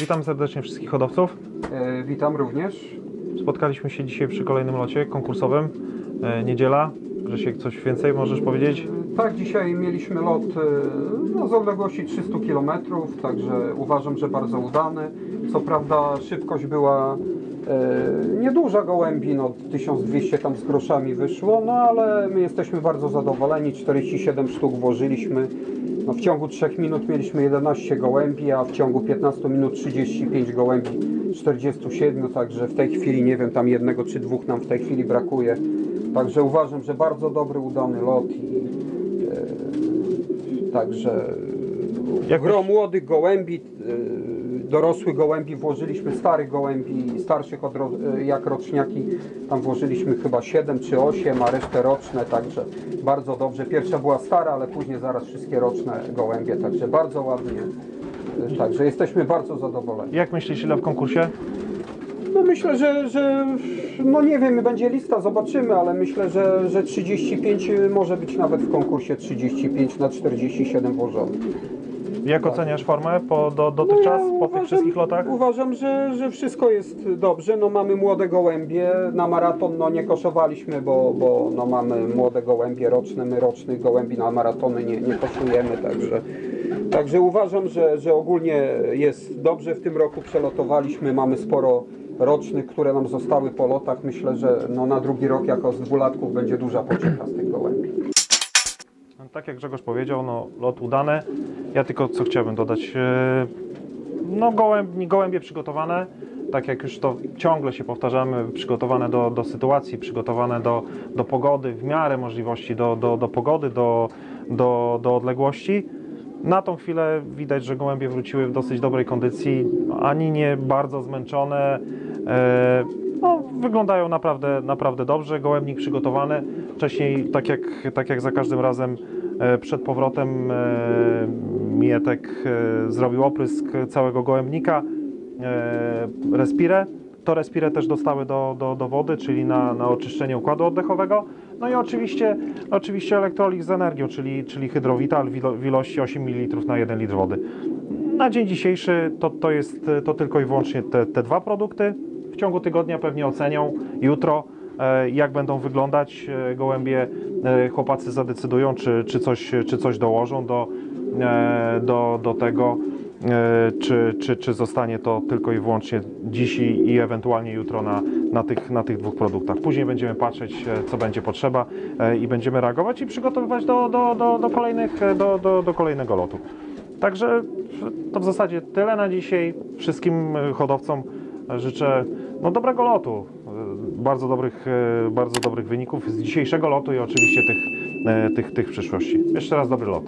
Witam serdecznie wszystkich hodowców. E, Witam również. Spotkaliśmy się dzisiaj przy kolejnym locie konkursowym. E, Niedziela. Grzesiek, coś więcej możesz powiedzieć? Tak, dzisiaj mieliśmy lot e, no, z odległości 300 km, także uważam, że bardzo udany. Co prawda szybkość była e, nieduża gołębi, no 1200 tam z groszami wyszło, no ale my jesteśmy bardzo zadowoleni. 47 sztuk włożyliśmy. No, w ciągu 3 minut mieliśmy 11 gołębi, a w ciągu 15 minut 35 gołębi 47, także w tej chwili nie wiem, tam jednego czy dwóch nam w tej chwili brakuje. Także uważam, że bardzo dobry, udany lot i e, także Jak gro młodych gołębi, e, dorosłych gołębi włożyliśmy, starych gołębi, starszych od, e, jak roczniaki, tam włożyliśmy chyba 7 czy 8, a resztę roczne, także bardzo dobrze. Pierwsza była stara, ale później zaraz wszystkie roczne gołębie, także bardzo ładnie. E, Także jesteśmy bardzo zadowoleni. Jak myślisz, ile w konkursie? No myślę, że, że no nie wiem, będzie lista, zobaczymy, ale myślę, że, że 35 może być nawet w konkursie 35 na 47 włożonych. Jak oceniasz formę po, do, dotychczas, No ja po tych wszystkich lotach? Uważam, że, że wszystko jest dobrze. No mamy młode gołębie. Na maraton no nie koszowaliśmy, bo, bo no mamy młode gołębie roczne. My rocznych gołębi na maratony nie, nie koszujemy, także, także uważam, że, że ogólnie jest dobrze. W tym roku przelotowaliśmy. Mamy sporo rocznych, które nam zostały po lotach. Myślę, że no na drugi rok jako z dwulatków będzie duża pocieka z tych gołębi. Tak jak Grzegorz powiedział, no, lot udany. Ja tylko co chciałbym dodać. e, No gołęb, gołębie przygotowane, tak jak już to ciągle się powtarzamy, przygotowane do, do sytuacji, przygotowane do, do pogody, w miarę możliwości do, do, do pogody, do, do, do odległości. Na tą chwilę widać, że gołębie wróciły w dosyć dobrej kondycji, ani nie bardzo zmęczone. E, no, wyglądają naprawdę, naprawdę dobrze. Gołębnik przygotowany. Wcześniej, tak jak, tak jak za każdym razem, e, przed powrotem e, Mietek zrobił oprysk całego gołębnika. Respirę. To respirę też dostały do, do, do wody, czyli na, na oczyszczenie układu oddechowego. No i oczywiście, oczywiście elektrolit z energią, czyli, czyli hydrowital w ilo- w ilości 8 ml na 1 litr wody. Na dzień dzisiejszy to, to jest to tylko i wyłącznie te, te dwa produkty. W ciągu tygodnia pewnie ocenią jutro, e, jak będą wyglądać e, gołębie. E, Chłopacy zadecydują, czy, czy, coś, czy coś dołożą do, do, do tego, czy, czy, czy zostanie to tylko i wyłącznie dziś i, ewentualnie jutro na, na, tych, na tych dwóch produktach. Później będziemy patrzeć, e, co będzie potrzeba e, i będziemy reagować i przygotowywać do, do, do, do, kolejnych, e, do, do, do kolejnego lotu. Także to w zasadzie tyle na dzisiaj. Wszystkim e, hodowcom życzę no, dobrego lotu, e, bardzo dobrych, e, bardzo dobrych wyników z dzisiejszego lotu i oczywiście tych, e, tych, tych przyszłości. Jeszcze raz dobry lot.